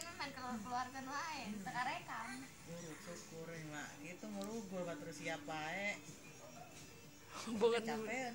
keluarkan wae teka rekam urut syukur mak itu ngerugur batur siapa eh. Banget capek